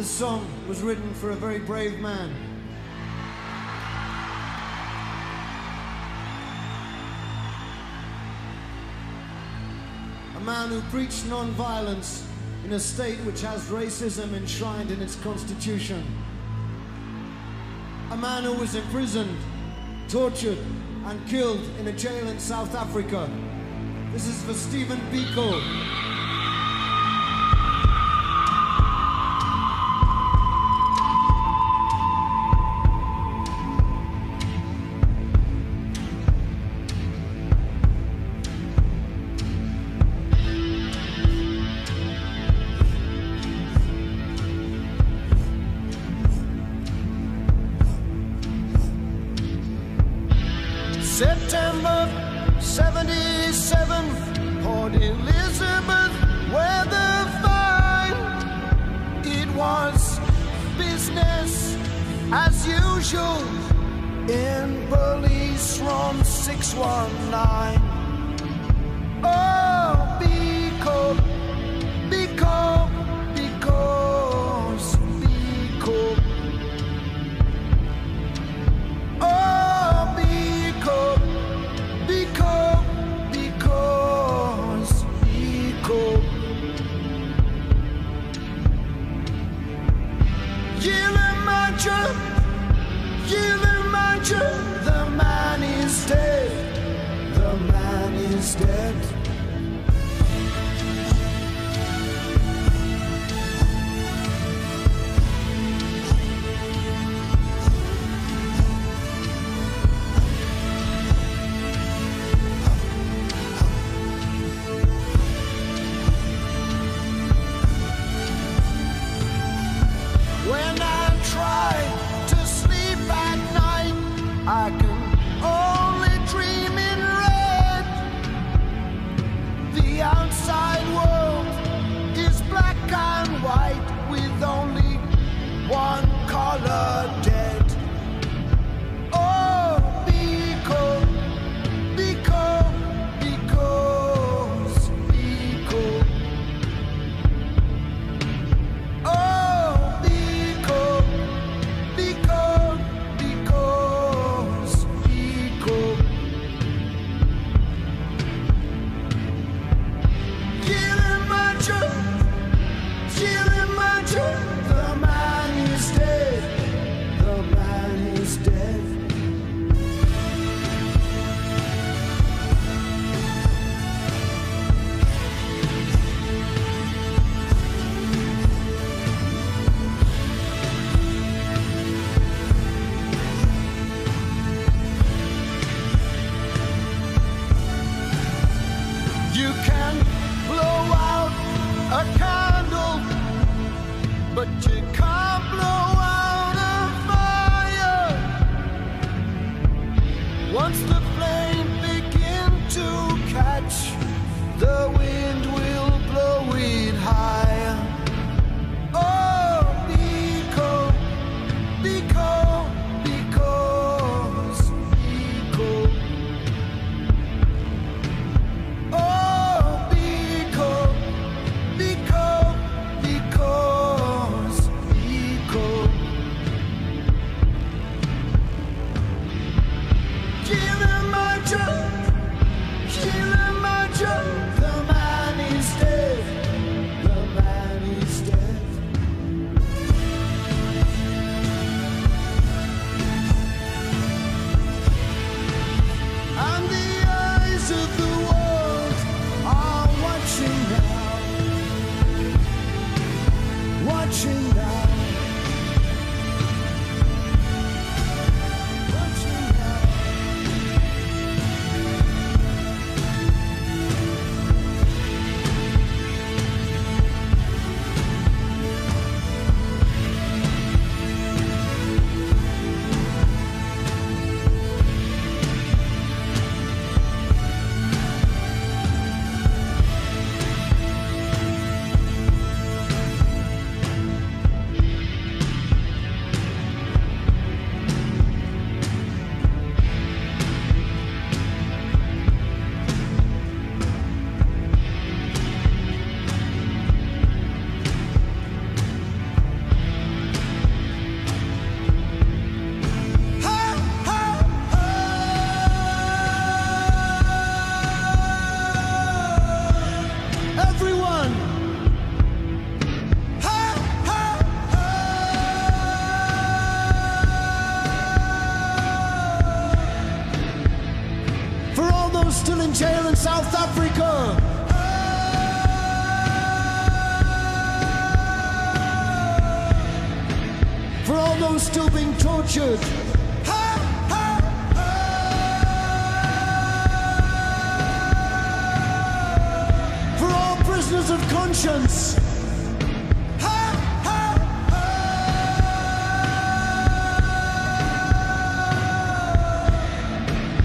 This song was written for a very brave man. A man who preached non-violence in a state which has racism enshrined in its constitution. A man who was imprisoned, tortured, and killed in a jail in South Africa. This is for Stephen Biko. September 77, Port Elizabeth, weather fine. It was business as usual in police room 619. Oh, dead. South Africa. For all those still being tortured. For all prisoners of conscience.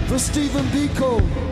For Stephen Biko.